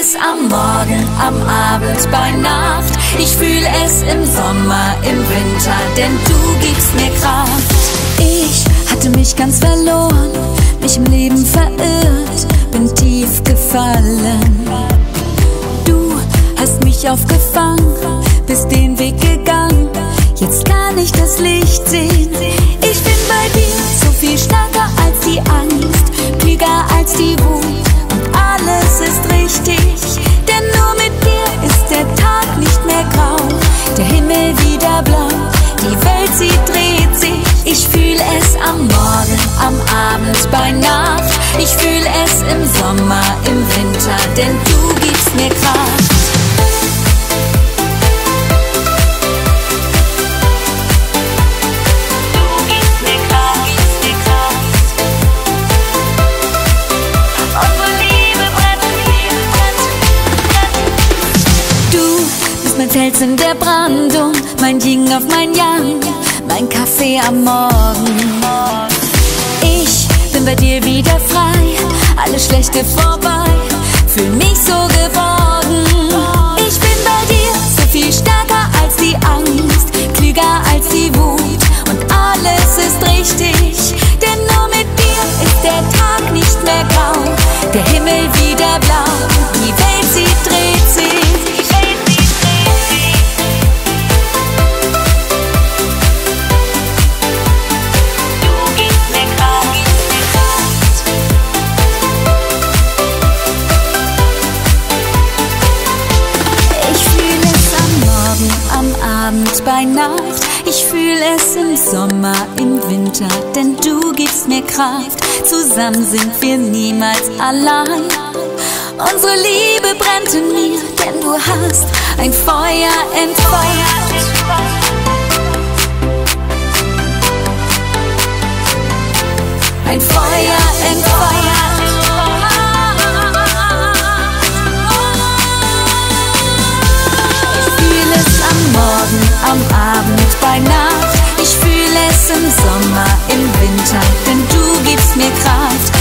es am Morgen, am Abend, bei Nacht. Ich fühle es im Sommer, im Winter, denn du gibst mir Kraft. Ich hatte mich ganz verloren, mich im Leben verirrt, bin tief gefallen. Du hast mich aufgefangen, bist den Weg gegangen. Jetzt kann ich das Licht sehen. Ich bin bei dir so viel stärker als die Angst, klüger als die Wut Nacht. Ich fühle es im Sommer, im Winter, denn du gibst mir Kraft. Fels in der Brandung, mein Yin auf mein Yang, mein Kaffee am Morgen. Dir wieder frei, alles Schlechte vorbei, fühl mich so geborgen. Bei Nacht. Ich fühle es im Sommer, im Winter, denn du gibst mir Kraft. Zusammen sind wir niemals allein. Unsere Liebe brennt in mir, denn du hast ein Feuer entfeuert. Ein Feuer entfeuert. bei Ich fühle es im Sommer, im Winter, denn du gibst mir Kraft.